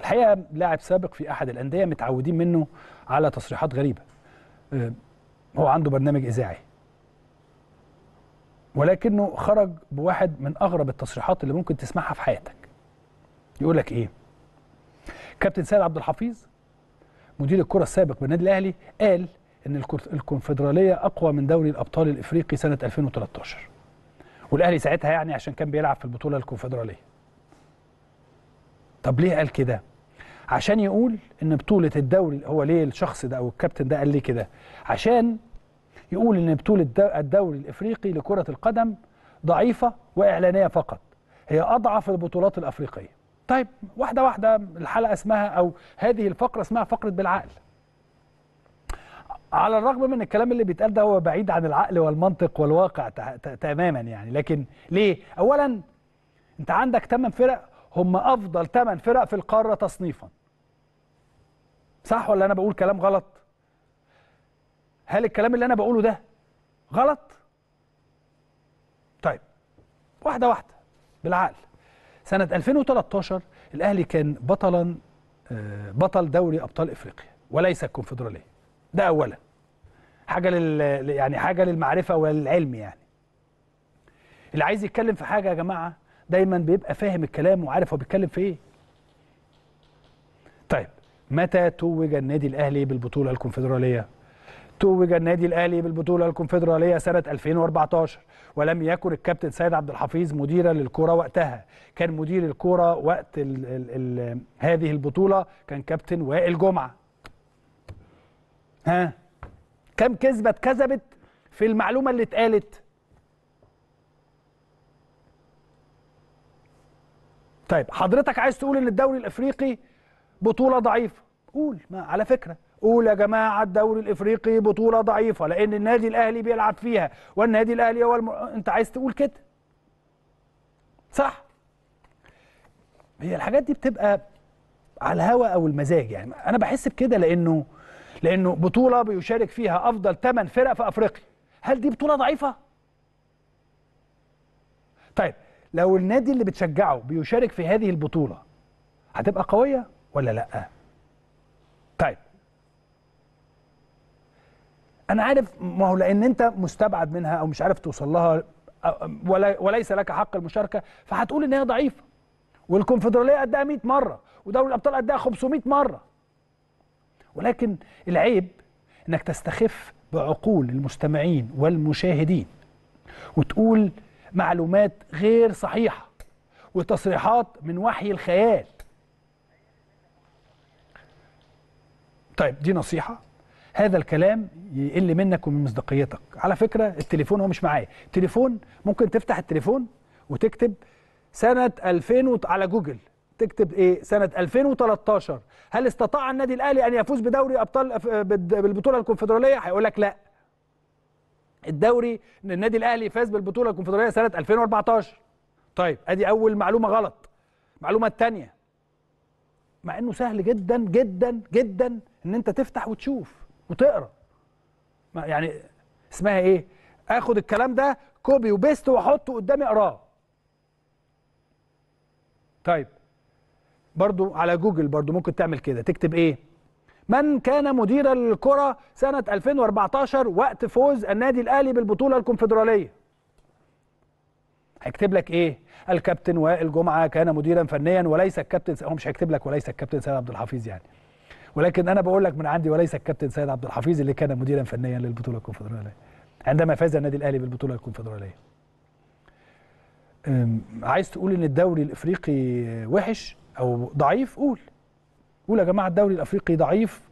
الحقيقة لاعب سابق في أحد الأندية متعودين منه على تصريحات غريبة. آه، هو عنده برنامج إذاعي. ولكنه خرج بواحد من أغرب التصريحات اللي ممكن تسمعها في حياتك. يقول لك إيه؟ كابتن سيد عبد الحفيظ مدير الكرة السابق بالنادي الأهلي قال إن الكونفدرالية أقوى من دوري الأبطال الإفريقي سنة 2013 والأهلي ساعتها يعني عشان كان بيلعب في البطولة الكونفدرالية. طب ليه قال كده؟ عشان يقول إن بطولة الدوري هو ليه الشخص ده أو الكابتن ده قال ليه كده. عشان يقول إن بطولة دو- الدوري الإفريقي لكرة القدم ضعيفة وإعلانية فقط. هي أضعف البطولات الأفريقية. طيب واحدة واحدة الحلقة اسمها أو هذه الفقرة اسمها فقرة بالعقل. على الرغم من الكلام اللي بيتقال ده هو بعيد عن العقل والمنطق والواقع تماما يعني. لكن ليه؟ اولا أنت عندك 8 فرق هم أفضل 8 فرق في القارة تصنيفا. صح ولا أنا بقول كلام غلط؟ هل الكلام اللي أنا بقوله ده غلط؟ طيب واحدة واحدة بالعقل. سنة 2013 الأهلي كان بطلا آه، بطل دوري أبطال إفريقيا وليس الكونفدرالية. ده اولا. حاجة لل يعني حاجة للمعرفة وللعلم يعني. اللي عايز يتكلم في حاجة يا جماعة دايما بيبقى فاهم الكلام وعارف هو بيتكلم في إيه. متى توج النادي الأهلي بالبطولة الكونفدرالية؟ توج النادي الأهلي بالبطولة الكونفدرالية سنة 2014 ولم يكن الكابتن سيد عبد الحفيظ مديرا للكرة وقتها. كان مدير الكرة وقت ال ال ال هذه البطولة كان كابتن وائل جمعة. ها؟ كم كذبه اتكذبت في المعلومة اللي اتقالت؟ طيب حضرتك عايز تقول إن الدوري الأفريقي بطولة ضعيفة. قول ما على فكرة. قول يا جماعة الدوري الإفريقي بطولة ضعيفة لأن النادي الأهلي بيلعب فيها والنادي الأهلي هو الم... أنت عايز تقول كده. صح. هي الحاجات دي بتبقى على الهوا أو المزاج يعني. أنا بحس بكده لأنه لأنه بطولة بيشارك فيها أفضل 8 فرق في أفريقيا. هل دي بطولة ضعيفة؟ طيب لو النادي اللي بتشجعه بيشارك في هذه البطولة هتبقى قوية؟ ولا لا؟ طيب. أنا عارف ما هو لأن أنت مستبعد منها أو مش عارف توصل لها وليس لك حق المشاركة فهتقول إن هي ضعيفة. والكونفدرالية قدها 100 مرة ودوري الأبطال قدها 500 مرة. ولكن العيب إنك تستخف بعقول المستمعين والمشاهدين وتقول معلومات غير صحيحة وتصريحات من وحي الخيال. طيب دي نصيحة. هذا الكلام يقل منك ومن مصداقيتك. على فكرة التليفون هو مش معايا. التليفون ممكن تفتح التليفون وتكتب سنة 2000 وت- على جوجل. تكتب إيه؟ سنة 2013 هل استطاع النادي الأهلي أن يفوز بدوري أبطال بالبطولة الكونفدرالية؟ هيقول لك لا. الدوري النادي الأهلي فاز بالبطولة الكونفدرالية سنة 2014 طيب أدي أول معلومة غلط. المعلومه الثانية مع إنه سهل جدا جدا جدا ان انت تفتح وتشوف وتقرا. يعني اسمها إيه؟ اخد الكلام ده copy و paste واحطه قدامي اقراه. طيب. برضو على جوجل برضو ممكن تعمل كده. تكتب إيه؟ من كان مديرا للكرة سنة 2014 وقت فوز النادي الأهلي بالبطولة الكونفدرالية. هيكتب لك إيه؟ الكابتن وائل جمعة كان مديرا فنيا وليس الكابتن. هو مش هيكتب لك وليس الكابتن سيد عبد الحفيظ يعني. ولكن أنا بقول لك من عندي وليس الكابتن سيد عبد الحفيظ اللي كان مديرا فنيا للبطولة الكونفدرالية. عندما فاز النادي الأهلي بالبطولة الكونفدرالية. أم، عايز تقول إن الدوري الإفريقي وحش أو ضعيف؟ قول. قول يا جماعة الدوري الإفريقي ضعيف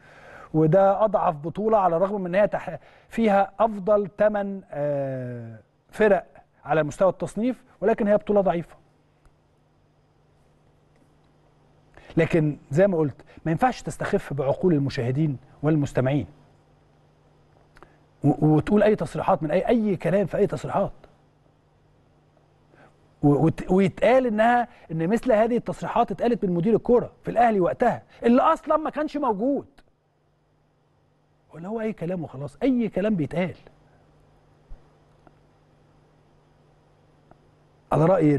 وده أضعف بطولة على الرغم من إن هي. فيها أفضل 8 فرق على مستوى التصنيف ولكن هي بطولة ضعيفة. لكن زي ما قلت ما ينفعش تستخف بعقول المشاهدين والمستمعين. وتقول أي تصريحات من اي أي كلام في أي تصريحات. ويتقال انها إن مثل هذه التصريحات اتقالت من مدير الكورة في الأهلي وقتها اللي أصلا ما كانش موجود. ولا هو أي كلام وخلاص أي كلام بيتقال. على رأي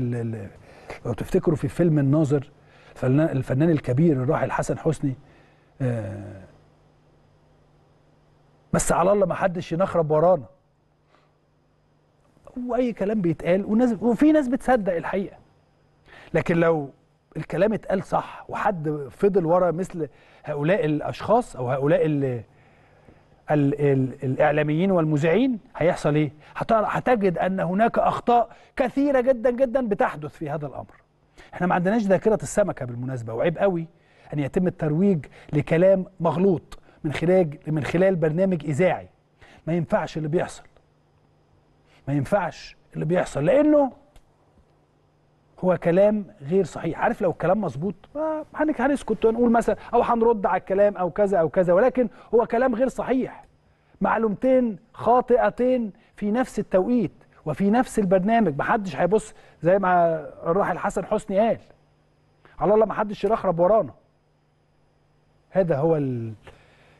لو تفتكروا في فيلم الناظر الفنان, الكبير الراحل حسن حسني آه، بس على الله ما حدش ينخرب ورانا. وأي كلام بيتقال وناس وفي ناس بتصدق الحقيقة. لكن لو الكلام اتقال صح وحد فضل ورا مثل هؤلاء الأشخاص أو هؤلاء ال ال ال الإعلاميين والمذيعين هيحصل إيه؟ هتجد أن هناك أخطاء كثيرة جدا جدا بتحدث في هذا الأمر. إحنا ما عندناش ذاكرة السمكة بالمناسبة وعيب قوي إن يتم الترويج لكلام مغلوط من خلال من خلال برنامج إذاعي. ما ينفعش اللي بيحصل. ما ينفعش اللي بيحصل لأنه هو كلام غير صحيح. عارف لو الكلام مظبوط آه، هنسكت ونقول مثلا أو هنرد على الكلام أو كذا أو كذا ولكن هو كلام غير صحيح. معلومتين خاطئتين في نفس التوقيت. وفي نفس البرنامج محدش هيبص زي ما الراحل حسن حسني قال. على الله محدش يرخرب ورانا. هذا هو ال-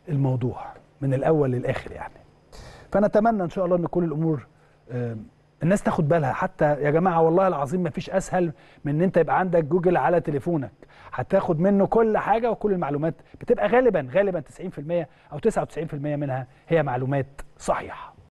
الموضوع من الأول للآخر يعني. فنتمنى إن شاء الله إن كل الأمور الناس تاخد بالها. حتى يا جماعة والله العظيم ما فيش أسهل من إن أنت يبقى عندك جوجل على تليفونك. هتاخد منه كل حاجة وكل المعلومات. بتبقى غالبا غالبا 90% أو 99% منها هي معلومات صحيحة.